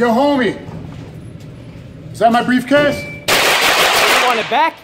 Yo, homie. Is that my briefcase? You want it back?